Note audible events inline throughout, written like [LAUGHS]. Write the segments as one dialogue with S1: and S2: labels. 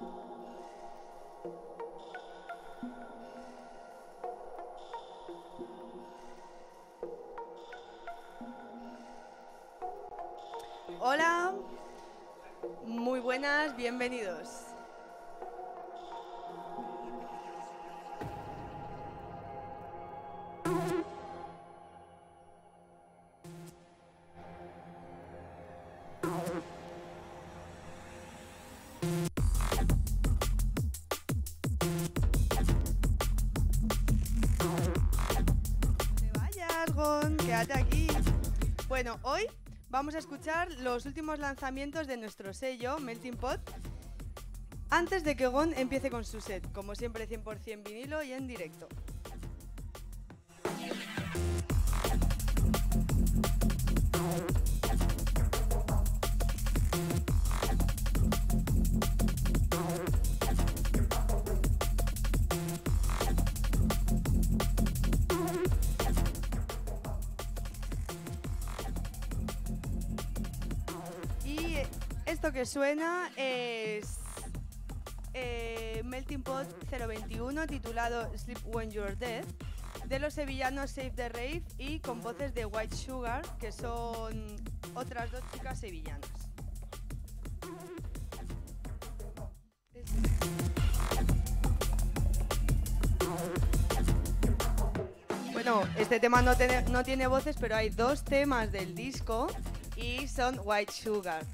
S1: Bravo! Buenas, bienvenidos. te vayas, Gon, quédate aquí. Bueno, hoy vamos a escuchar los últimos lanzamientos de nuestro sello, Melting Pot, antes de que Gon empiece con su set, como siempre 100% vinilo y en directo. Suena es eh, Melting Pot 021 titulado Sleep When You're Dead de los sevillanos Save the Rave y con voces de White Sugar que son otras dos chicas sevillanas. Bueno, este tema no tiene, no tiene voces, pero hay dos temas del disco y son White Sugar.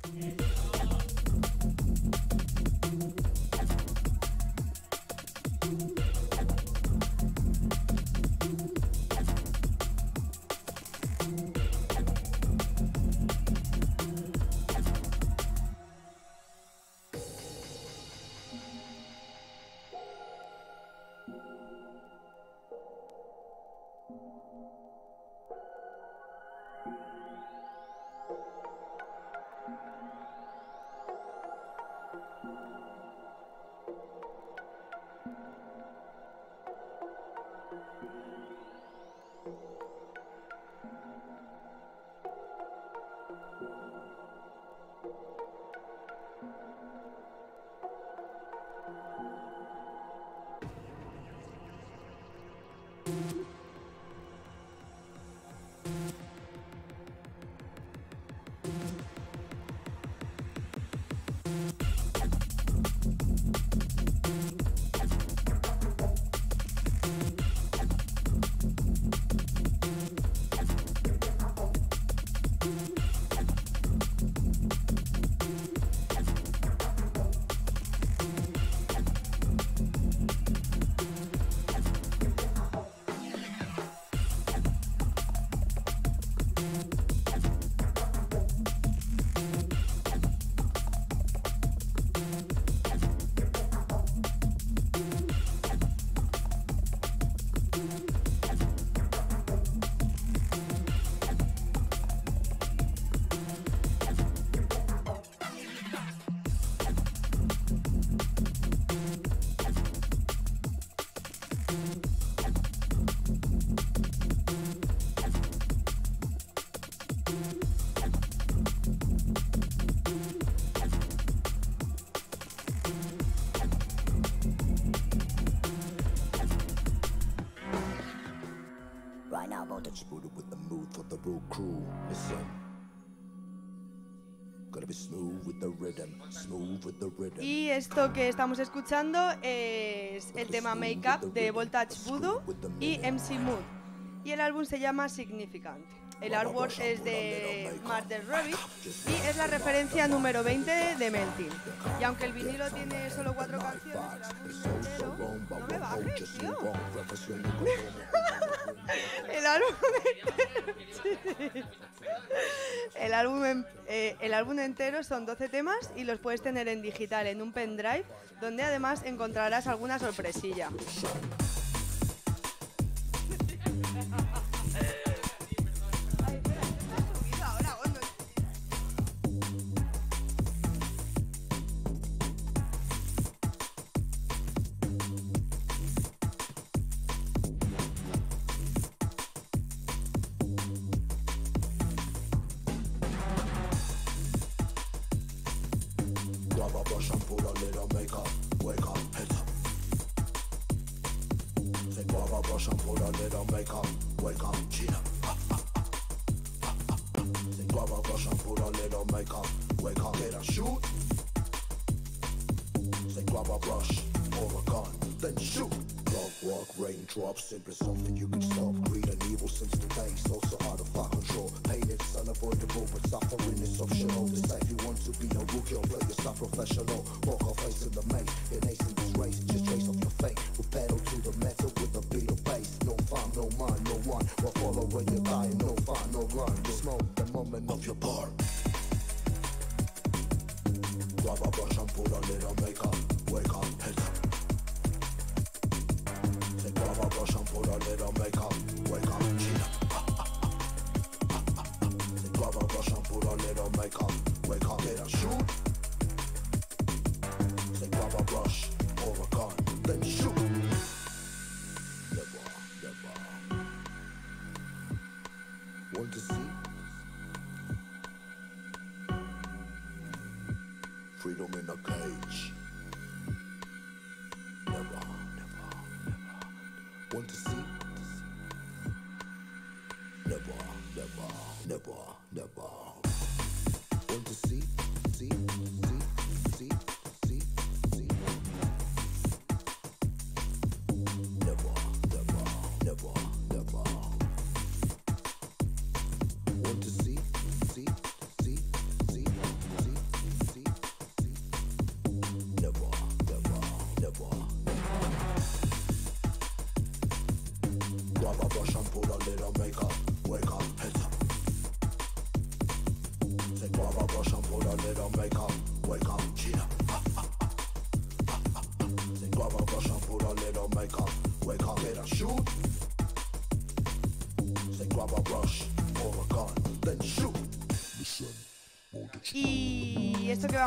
S2: It with the mood for the road crew. Listen. Gotta be smooth with the rhythm, smooth with the rhythm.
S1: Y esto que estamos escuchando es el tema Make Up de Voltage Voodoo y MC Mood. Y el álbum se llama Significant. El artwork es de Martin Rabbit y es la referencia número 20 de Melting. Y aunque el vinilo tiene solo cuatro canciones, el álbum entero... No me bajes, tío. [LAUGHS] [LAUGHS] El álbum entero... [LAUGHS] El álbum, eh, el álbum entero son 12 temas y los puedes tener en digital en un pendrive, donde además encontrarás alguna sorpresilla.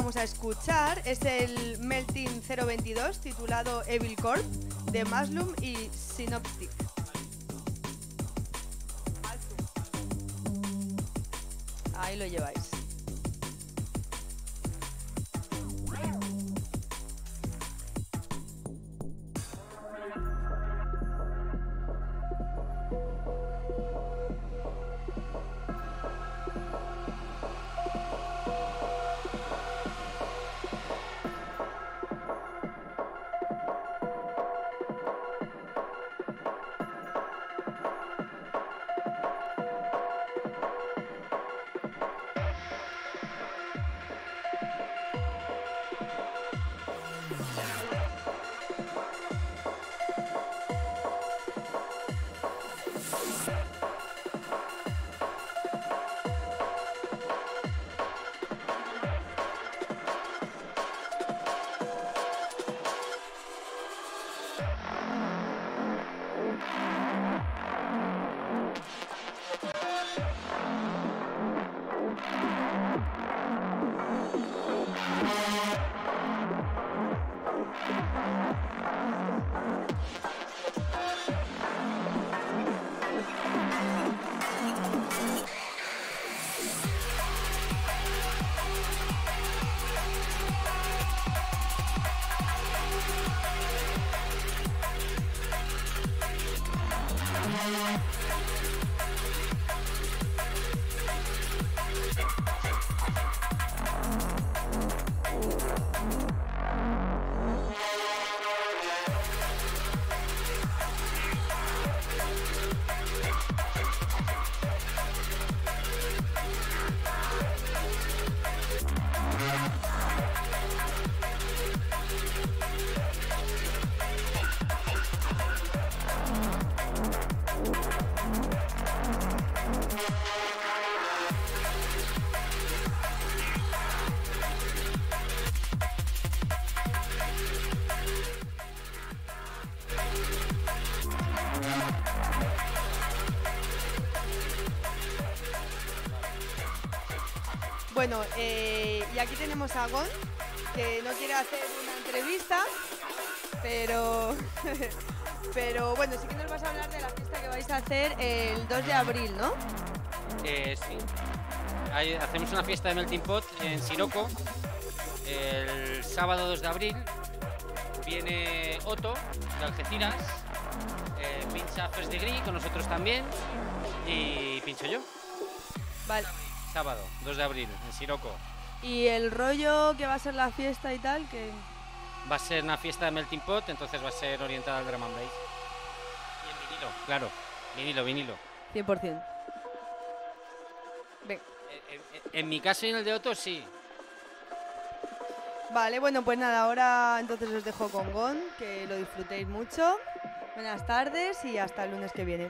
S1: vamos a escuchar es el Melting 022 titulado Evil Corp de Maslum y Synopsis. Bueno, eh, y aquí tenemos a Gon, que no quiere hacer una entrevista, pero, [LAUGHS] pero bueno, sí que nos vas a hablar de la fiesta que vais a hacer el 2 de abril, ¿no?
S3: Eh, sí. Hacemos una fiesta de Melting Pot en Siroco el sábado 2 de abril. Viene Otto de Algeciras, eh, pincha First Degree con nosotros también y pincho yo.
S1: Vale.
S3: Sábado. 2 de abril en Siroco.
S1: Y el rollo que va a ser la fiesta y tal, que...
S3: Va a ser una fiesta de Melting Pot, entonces va a ser orientada al drum and bass. Y en vinilo, claro. Vinilo, vinilo.
S1: 100%. Ven.
S3: En, en- en mi caso y en el de Otto, sí.
S1: Vale, bueno, pues nada, ahora entonces os dejo con Gon, que lo disfrutéis mucho. Buenas tardes y hasta el lunes que viene.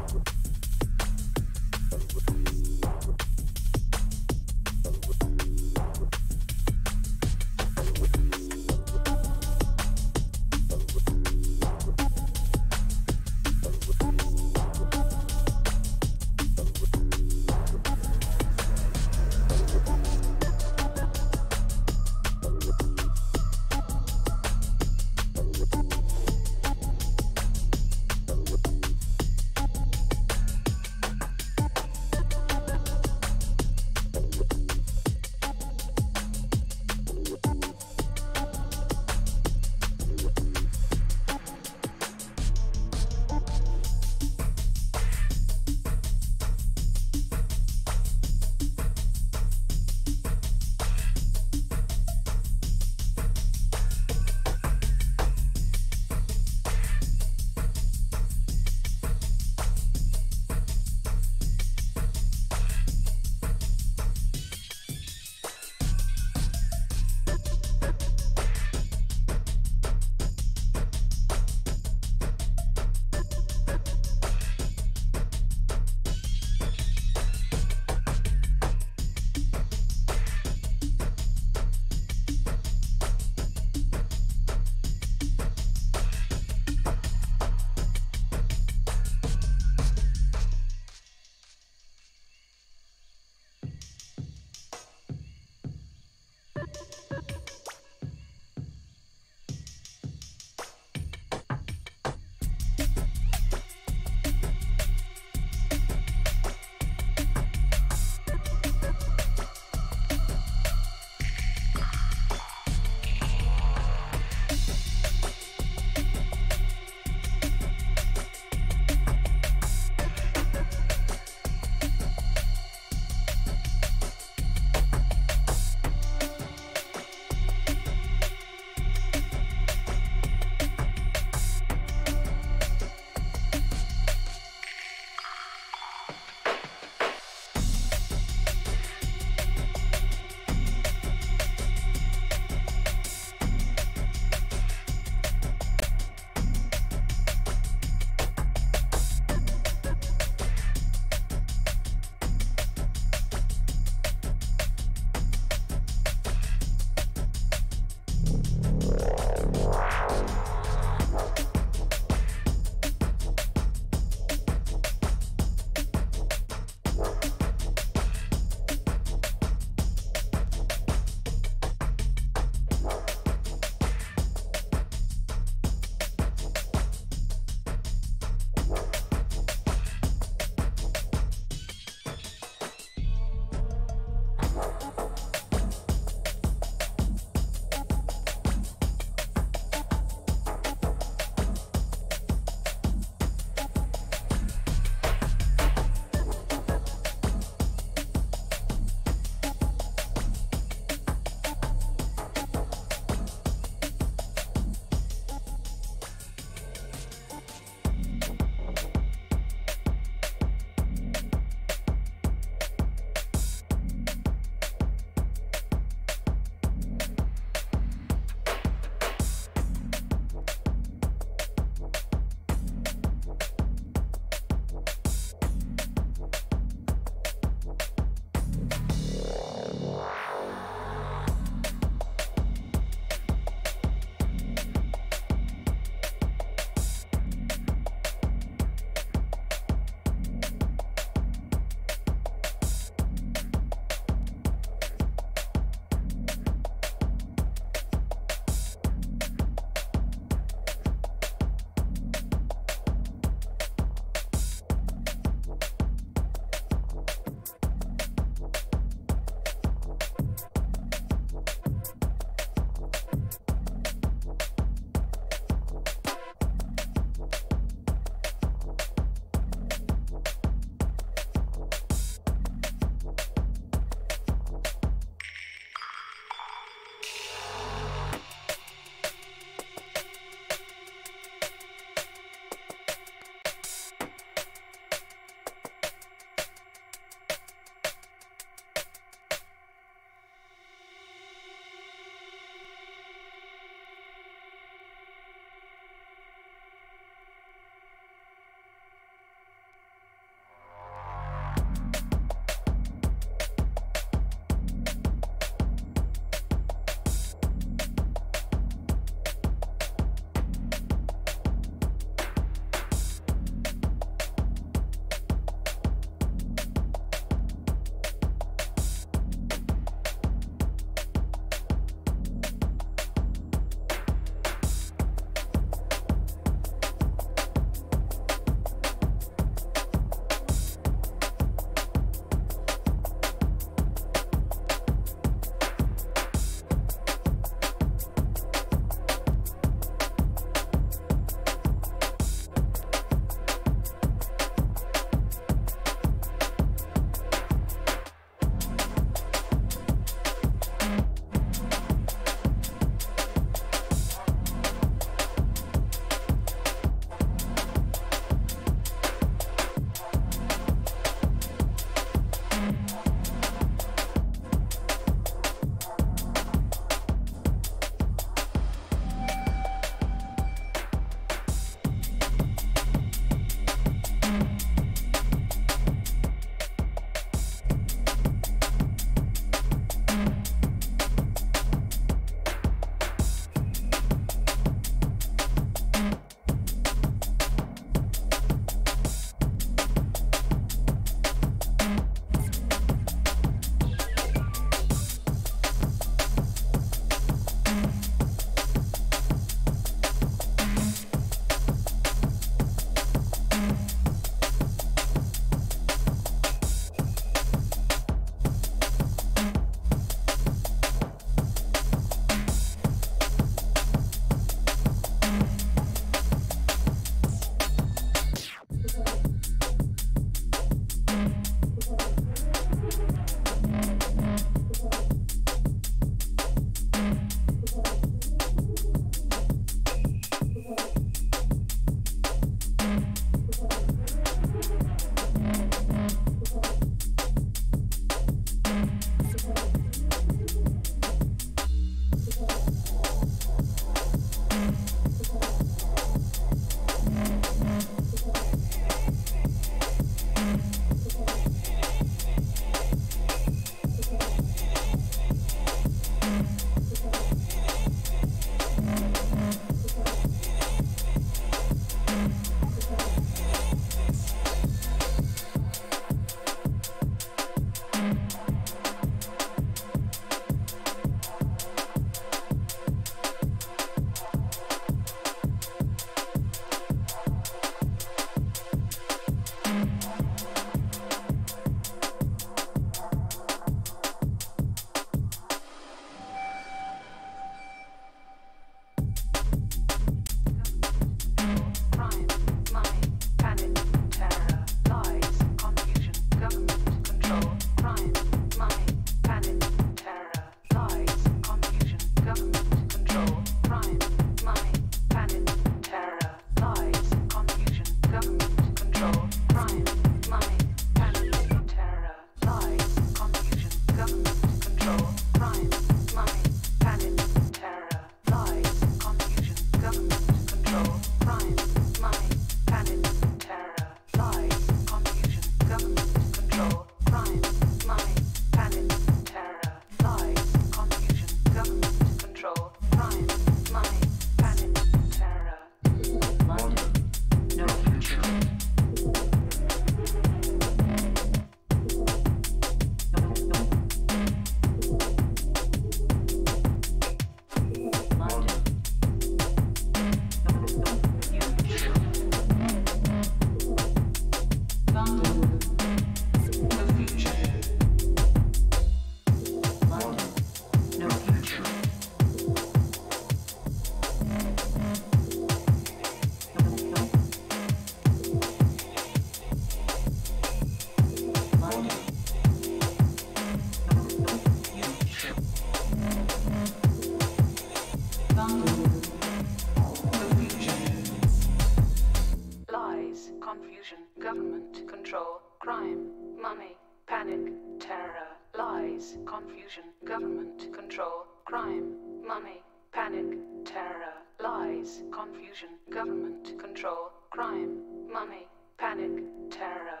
S4: crime, money, panic, terror, lies, confusion, government control, crime, money, panic, terror, lies, confusion, government control, crime, money, panic, terror.